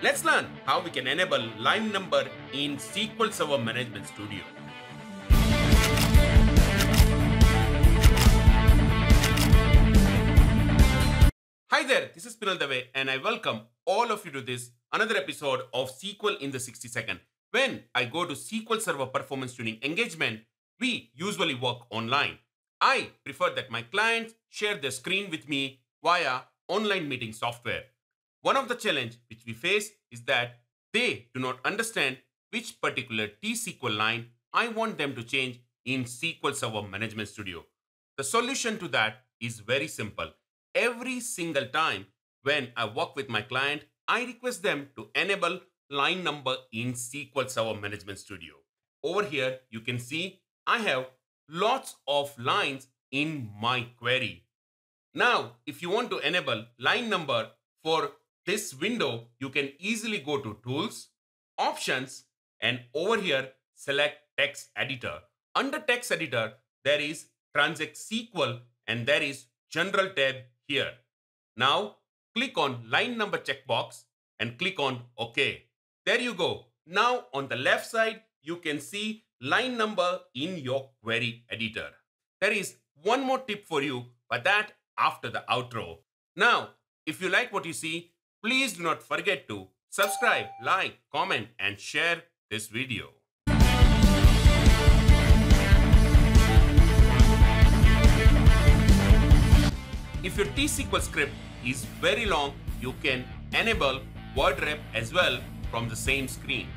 Let's learn how we can enable line number in SQL Server Management Studio. Hi there, this is Pinal Dave and I welcome all of you to this another episode of SQL in the 60 second. When I go to SQL Server Performance Tuning engagement, we usually work online. I prefer that my clients share their screen with me via online meeting software. One of the challenge which we face is that they do not understand which particular T-SQL line I want them to change in SQL Server Management Studio. The solution to that is very simple. Every single time when I work with my client, I request them to enable line number in SQL Server Management Studio. Over here, you can see I have lots of lines in my query. Now, if you want to enable line number for this window, you can easily go to Tools, Options, and over here, select Text Editor. Under Text Editor, there is Transact SQL and there is General tab here. Now, click on line number checkbox and click on OK. There you go. Now, on the left side, you can see line number in your query editor. There is one more tip for you, but that after the outro. Now, if you like what you see, please do not forget to subscribe, like, comment, and share this video. If your T-SQL script is very long, you can enable word wrap as well from the same screen.